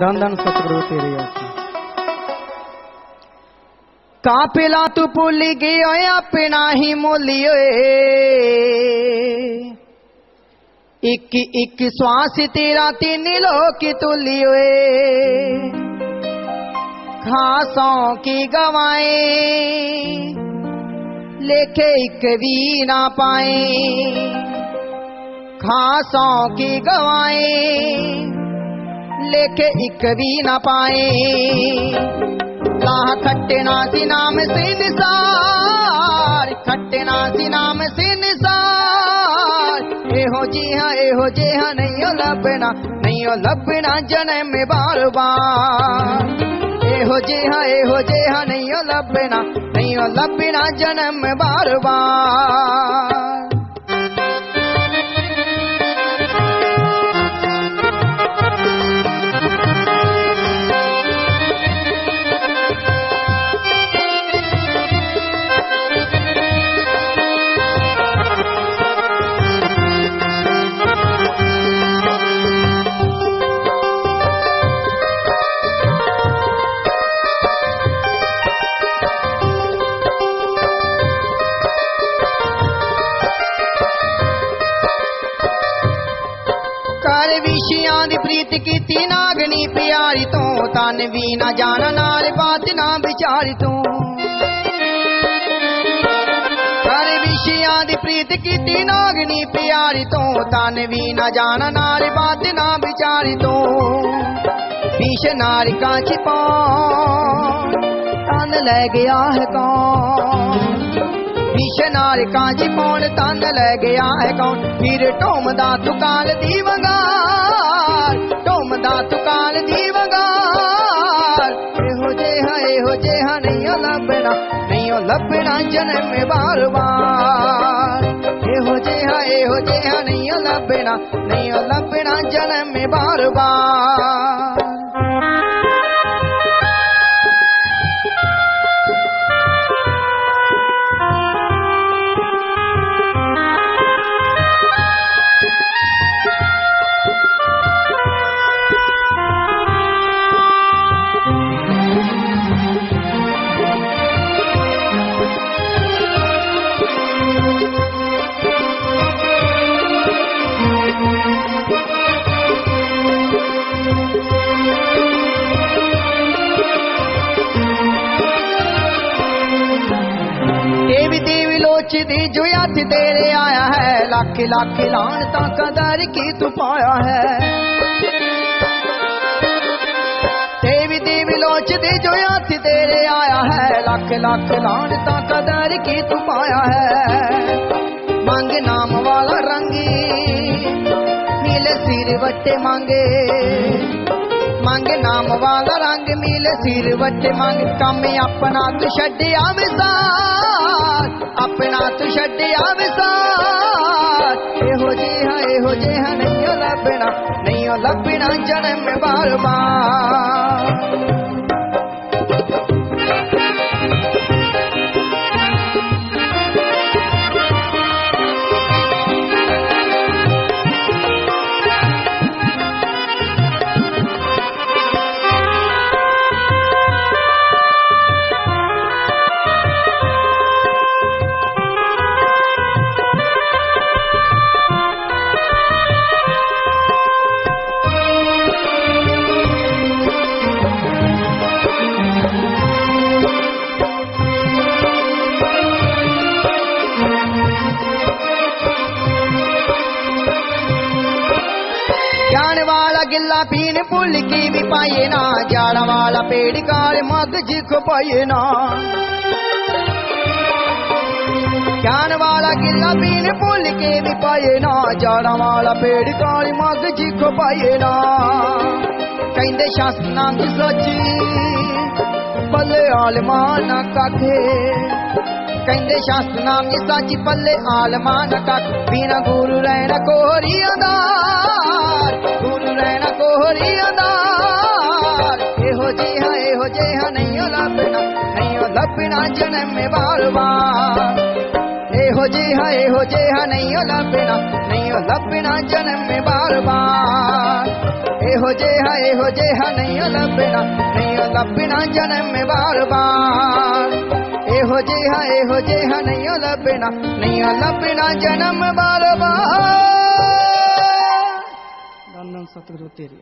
ਧੰਨ ਧੰਨ ਸਤਿਗੁਰੂ ਤੇਰੇ ਆਸੀ ਕਾਫਿਲਾ ਤੂੰ ਭੁੱਲ ਗਿਆ ਆਪਣਾ ਹੀ ਮੋਲੀ ਓਏ। ਇੱਕ ਇੱਕ ਸਵਾਸ ਤੇਰਾ ਤਿੰਨ ਲੋਕ ਤੁਲੀ ਓਏ। ਖਾਸੋਂ ਕੀ ਗਵਾਏ, ਲੇਖੇ ਇੱਕ ਵੀ ਨਾ ਪਾਏ। ਖਾਸੋਂ ਕੀ ਗਵਾਏ। ਲੇਖੇ ਇੱਕ ਵੀ ਨਾ ਪਾਏ। ਲਾਹ ਖੱਟਣਾ ਸੀ ਨਾਮ ਸੇ ਨਿਸਾਰ ਖੱਟਣਾ ਸੀ ਨਾਮ ਸੇ ਨਿਸਾਰ। ਇਹੋ ਜਿਹਾ ਇਹੋ ਜਿਹਾ ਨਹੀਂ ਓ ਲੱਭਣਾ, ਨਹੀਂ ਓ ਲੱਭਣਾ ਜਨਮ ਬਾਰ ਬਾਰ ਇਹੋ ਜਿਹਾ ਇਹੋ ਜਿਹਾ ਨਹੀਂ ਓ ਲੱਭਣਾ, ਨਹੀਂ ਓ ਲੱਭਣਾ ਜਨਮ ਬਾਰ ਬਾਰ ਕਰ ਵਿਸ਼ਿਆਂ ਦੀ ਪ੍ਰੀਤ ਕੀਤੀ ਨਾਗਣੀ ਪਿਆਰੀ ਤੂੰ, ਤਨ ਵੀ ਨਾ ਜਾਣ, ਨਾਲ ਬਾਤ ਨਾ ਵਿਚਾਰੀ ਤੂੰ। ਕਰ ਵਿਸ਼ਿਆਂ ਦੀ ਪ੍ਰੀਤ ਕੀਤੀ ਨਾਗਣੀ ਪਿਆਰੀ ਤੂੰ, ਤਨ ਵੀ ਨਾ ਜਾਣ, ਨਾਲ ਬਾਤ ਨਾ ਵਿਚਾਰੀ ਤੂੰ। ਵਿਸ਼ ਨਾਰਿਕਾਂ ਚ ਪਾਉ ਤਨ ਲੈ ਗਿਆ ਹੈ ਕੌਣ ਵਿਸ਼ ਨਾਰਿਕਾਂ ਚ ਪਾਉਣ ਤੰਦ ਲੈ ਗਿਆ ਹੈ ਕੌਣ? ਫਿਰ ਢੋਮਦਾ ਤੁਕਾਲ ਦੀ ਵੰਗਾਰ ਢੋਮਦਾ ਤੁਕਾਲ ਦੀ ਵੰਗਾਰ। ਇਹੋ ਜਿਹਾ ਇਹੋ ਜਿਹਾ ਨਹੀਂ ਲੱਭਣਾ, ਨਹੀਂ ਓ ਲੱਭਣਾ ਜਨਮ ਬਾਰ ਬਾਰ ਇਹੋ ਜਿਹਾ ਇਹੋ ਜਿਹਾ ਨਹੀਂ ਓ ਲੱਭਣਾ, ਨਹੀਂ ਓ ਲੱਭਣਾ ਜਨਮ ਬਾਰ ਬਾਰ ਦੇਵੀ ਜੋ ਹੱਥ ਤੇਰੇ ਆਇਆ ਹੈ। ਲੱਖ ਲੱਖ ਲਾਣ ਤਾਂ ਕਦਰ ਕੀ ਤੂੰ ਪਾਇਆ ਹੈ। ਦੇਵੀ ਦੇਵੀ ਲੋਚਦੀ ਜੋ ਹੱਥ ਤੇਰੇ ਆਇਆ ਹੈ। ਲੱਖ ਲੱਖ ਲਾਣ ਤਾਂ ਕਦਰ ਕੀ ਤੂੰ ਪਾਇਆ ਹੈ। ਮੰਗ ਨਾਮ ਵਾਲਾ ਰੰਗੀ ਨੀਲੇ ਸਿਰ ਵੱਟੇ ਮੰਗੇ। ਮੰਗ ਨਾਮ ਵਾਲਾ ਰੰਗ, ਮਿਲ ਸਿਰ ਵੱਟੇ ਮੰਗ। ਕੰਮ ਆਪਣਾ ਤੂੰ ਛੱਡਿਆ ਵਿਸਾਰ ਆਪਣਾ ਤੂੰ ਛੱਡਿਆ ਵਿਸਾਰ। ਇਹੋ ਜਿਹਾ ਇਹੋ ਜਿਹਾ ਨਹੀਂ ਓ ਲੱਭਣਾ, ਨਹੀਂ ਓ ਲੱਭਣਾ ਜਨਮ ਬਾਰ ਬਾਰ ਵਾਲਾ ਗਿੱਲਾ ਪੀਣ ਭੁੱਲ ਕੇ ਵੀ ਪਾਏ ਨਾ ਜਾੜਾ ਵਾਲਾ ਪੇੜ ਕਾਲ ਮਗਜ ਖਪਾਏ ਨਾ। ਜਾਣ ਵਾਲਾ ਗਿੱਲਾ ਪੀਣ ਭੁੱਲ ਕੇ ਵੀ ਪਾਏ ਨਾ ਜਾੜਾ ਵਾਲਾ ਪੇੜ ਕਾਲ ਮਗਜ ਖਪਾਏ ਨਾ। ਕਹਿੰਦੇ ਸ਼ਾਸਨਾਂ ਦੀ ਸੱਚੀ ਬੱਲੇ ਆਲਮਾਂ ਨਾ ਕਾਖੇ। ਕਹਿੰਦੇ ਸ਼ਾਸਤਰ ਨਾਮ ਦੀ ਸੱਚ, ਪੱਲੇ ਆਲਮਾਂ ਨਾ ਕੱਖ। ਬਿਨਾ ਗੁਰੂ ਰਹਿਣਾ ਕੋਹਰੀਆਂ ਦਾ, ਗੁਰੂ ਰਹਿਣਾ ਕੋਹਰੀਆਂ ਦਾ ਇਹੋ ਜਿਹਾ ਇਹੋ ਜਿਹਾ ਨਹੀਂ ਓ ਲੱਭਣਾ ਨਹੀਂ ਓ ਲੱਭਣਾ ਜਨਮ ਬਾਰ ਬਾਰ ਇਹੋ ਜਿਹਾ ਇਹੋ ਜਿਹਾ ਨਹੀਂ ਓ ਲੱਭਣਾ ਨਹੀਂ ਓ ਲੱਭਣਾ ਜਨਮ ਬਾਰ ਬਾਰ ਇਹੋ ਜਿਹਾ ਇਹੋ ਜਿਹਾ ਨਹੀਂ ਓ ਲੱਭਣਾ ਨਹੀਂ ਓ ਲੱਭਣਾ ਜਨਮ ਬਾਰ ਬਾਰ ਇਹੋ ਜਿਹਾ ਇਹੋ ਜਿਹਾ ਨਹੀਂ ਓ ਲੱਭਣਾ ਨਹੀਂ ਓ ਲੱਭਣਾ ਜਨਮ ਬਾਰ ਬਾਰ ਧੰਨ ਧੰਨ ਸਤਿਗੁਰੂ ਤੇਰੀ